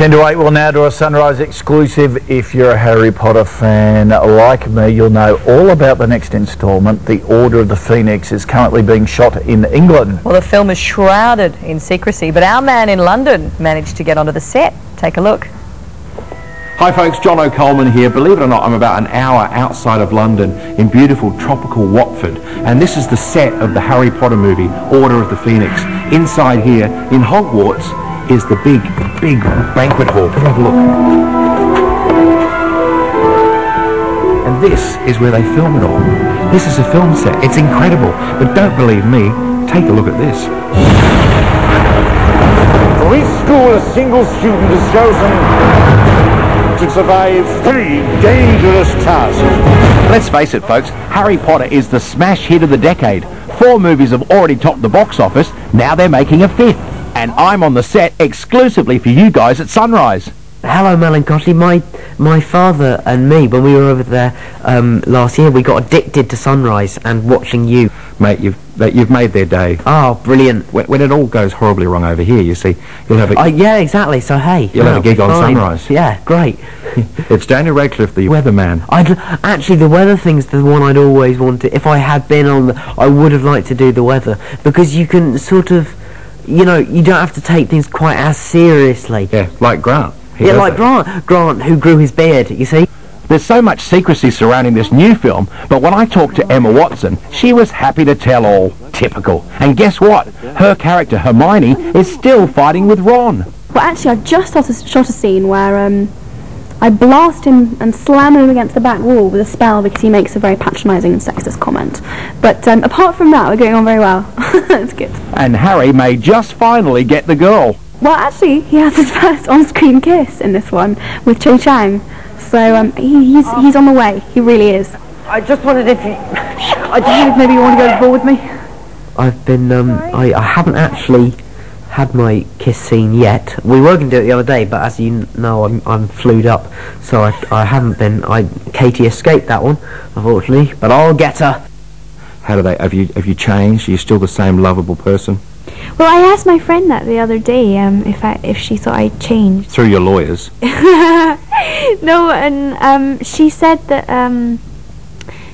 10 to 8 will now do a Sunrise exclusive. If you're a Harry Potter fan like me, you'll know all about the next instalment. The Order of the Phoenix is currently being shot in England. Well, the film is shrouded in secrecy, but our man in London managed to get onto the set. Take a look. Hi folks, Jono Coleman here. Believe it or not, I'm about an hour outside of London in beautiful tropical Watford. And this is the set of the Harry Potter movie, Order of the Phoenix. Inside here, in Hogwarts, is the big, big banquet hall. Come have a look. And this is where they film it all. This is a film set. It's incredible. But don't believe me, take a look at this. For each school, a single student is chosen to survive three dangerous tasks. Let's face it, folks, Harry Potter is the smash hit of the decade. Four movies have already topped the box office, now they're making a fifth. And I'm on the set exclusively for you guys at Sunrise. Hello, Mel and Kochie. My my father and me, when we were over there um, last year, we got addicted to Sunrise and watching you. Mate, you've, that you've made their day. Oh, brilliant. When, when it all goes horribly wrong over here, you see, you'll have a... Uh, yeah, exactly. So, hey. You'll have a gig on fine. Sunrise. Yeah, great. it's Daniel Radcliffe, the weatherman. I'd actually the weather thing's the one I'd always wanted. If I had been on, the, I would have liked to do the weather because you can sort of, you know, you don't have to take things quite as seriously. Yeah, like Grant. He Yeah, like that. Grant, Grant who grew his beard. You see. There's so much secrecy surrounding this new film, but when I talked to Emma Watson, she was happy to tell all. Typical. And guess what? Her character, Hermione, is still fighting with Ron. Well, actually, I just shot a, shot a scene where um, I blast him and slam him against the back wall with a spell because he makes a very patronising and sexist comment. But um, apart from that, we're going on very well. it's good. And Harry may just finally get the girl. Well, actually, he has his first on-screen kiss in this one with Cho Chang. So um, he, he's he's on the way. He really is. I just wondered if you. I just wondered if maybe you want to go to the ball with me. I've been um I, I haven't actually had my kiss scene yet. We were going to do it the other day, but as you know, I'm I'm flued up, so I I haven't been. I Katie escaped that one, unfortunately, but I'll get her. How do they? Have you have you changed? Are you still the same lovable person Well, I asked my friend that the other day um, if I if she thought I'd changed. through your lawyers? no, and um, she said that um,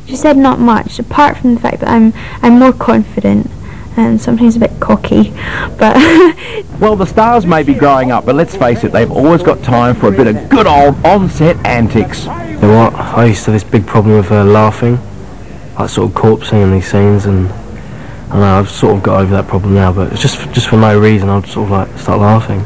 she said not much, apart from the fact that I'm I'm more confident and sometimes a bit cocky, but Well, the stars may be growing up, but let's face it, they've always got time for a bit of good old on-set antics. You know what? I used to have this big problem with uh, laughing, like sort of corpsing in these scenes, and I know I've sort of got over that problem now. But it's just just for no reason. I'd sort of like start laughing,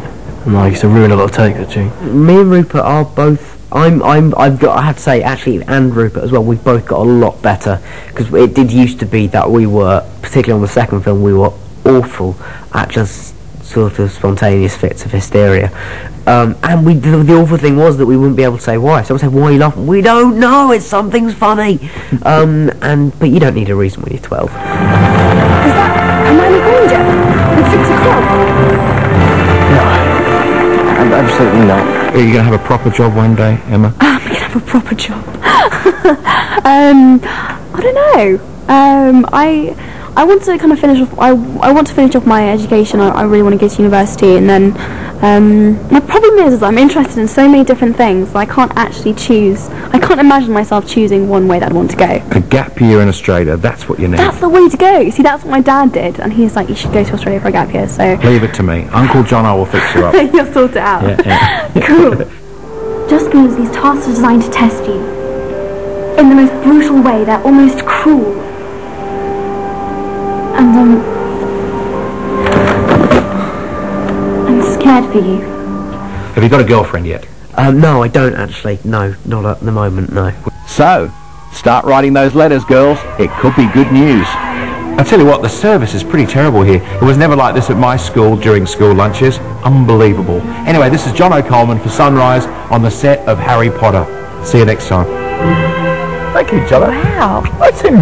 and I used to ruin a lot of takes actually. Me and Rupert are both. I'm. I'm. I've got. I have to say, actually, and Rupert as well. We've both got a lot better because it did used to be that we were, particularly on the second film, we were awful at just sort of spontaneous fits of hysteria. Um, and we the, the awful thing was that we wouldn't be able to say why. So I would say, "Why are you laughing?" We don't know. It's something's funny. um, and but you don't need a reason when you're 12. Is that Hermione Granger? At six o'clock? No, absolutely not. Are you going to have a proper job one day, Emma? I'm gonna have a proper job. um, I don't know. Um, I I want to kind of finish off. I, I want to finish off my education. I, I really want to go to university, and then um, my problem is, is I'm interested in so many different things. that I can't actually choose. I can't imagine myself choosing one way that I'd want to go. A gap year in Australia, that's what you need. That's the way to go. See, that's what my dad did, and he's like, you should go to Australia for a gap year. So Leave it to me. Uncle John, I will fix you up. you'll sort it out. Yeah, yeah. cool. just because these tasks are designed to test you in the most brutal way, they're almost cruel. And um, I'm scared for you. Have you got a girlfriend yet? Um, no, I don't actually. No, not at the moment. No. So, start writing those letters, girls. It could be good news. I tell you what, the service is pretty terrible here. It was never like this at my school during school lunches. Unbelievable. Anyway, this is Jono Coleman for Sunrise on the set of Harry Potter. See you next time. Thank you, John. wow. That's him